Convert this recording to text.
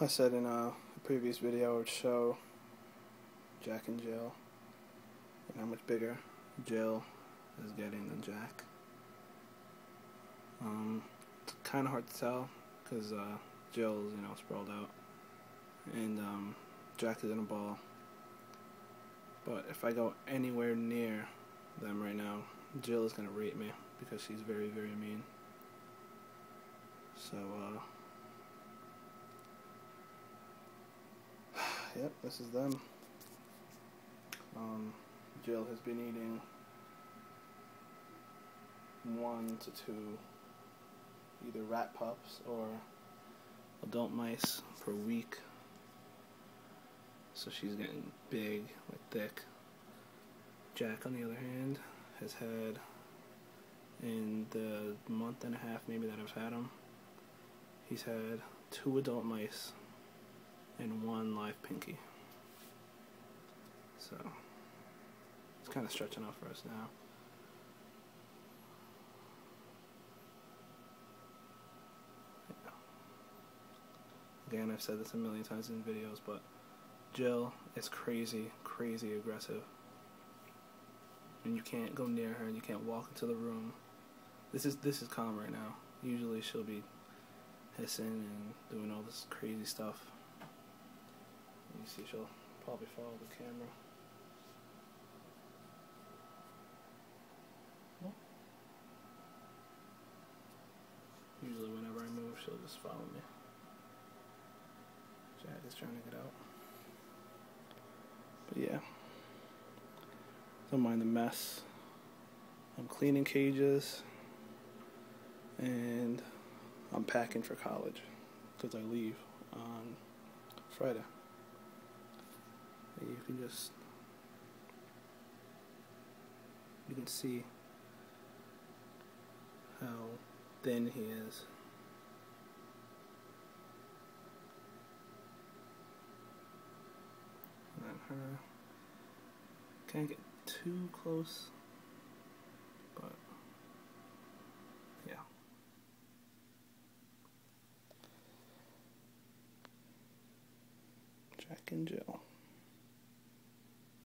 I said in a previous video or show, Jack and Jill, and how much bigger Jill is getting than Jack. Um, it's kind of hard to tell because uh, Jill's, you know, sprawled out, and um, Jack is in a ball. But if I go anywhere near them right now, Jill is going to rate me because she's very, very mean. So, uh, yep, this is them. Um, Jill has been eating one to two either rat pups or adult mice per week. So she's getting big, like thick. Jack, on the other hand, has had in the month and a half maybe that I've had him, he's had two adult mice and one live pinky. So it's kind of stretching out for us now. Again, I've said this a million times in videos, but Jill is crazy, crazy aggressive. And you can't go near her and you can't walk into the room. This is this is calm right now. Usually she'll be hissing and doing all this crazy stuff. See she'll probably follow the camera. Usually whenever I move she'll just follow me. Jack is trying to get out. But yeah. Don't mind the mess. I'm cleaning cages and I'm packing for college because I leave on Friday. You can just you can see how thin he is. And her can't get too close, but yeah. Jack and Jill.